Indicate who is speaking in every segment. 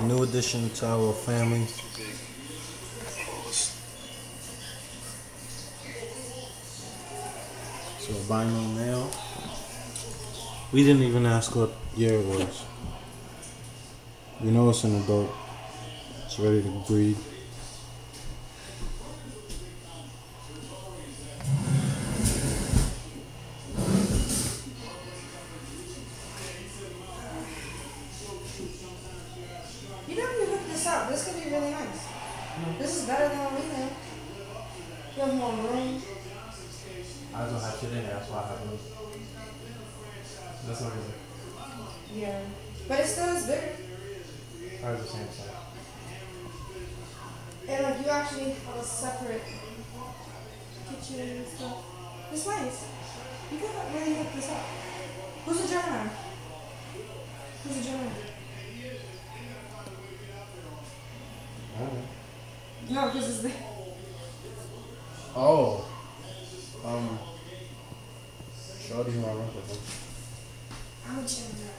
Speaker 1: New addition to our family. So albino male. We didn't even ask what year it was. We know it's an adult. It's ready to breed.
Speaker 2: You know, you hook this up, this could be really nice. This is better than what we have. You have more room.
Speaker 3: I don't have shit in there, that's why I have those. That's what it is.
Speaker 2: Yeah. But it still is bigger.
Speaker 3: Ours the same size.
Speaker 2: And like you actually have a separate kitchen and stuff. It's nice. You could really hook this up. Who's a Gemini? Who's a Gemini? No, because it's the.
Speaker 1: Oh. Um. Shorty who I work with.
Speaker 2: I'm a Gemini.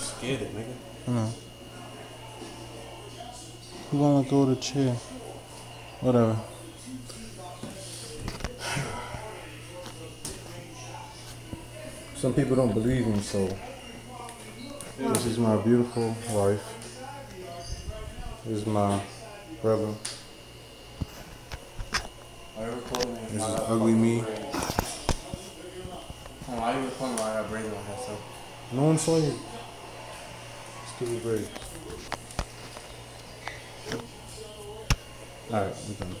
Speaker 3: Scared it, nigga.
Speaker 1: I know. Who wanna go to chair? Whatever. Some people don't believe me, so this is my beautiful wife. This is my brother.
Speaker 3: Why you recording me?
Speaker 1: This is ugly me.
Speaker 3: braids. Hold on, you recording while I got braids on my?
Speaker 1: No one saw you. Stupid braids. Alright, we done.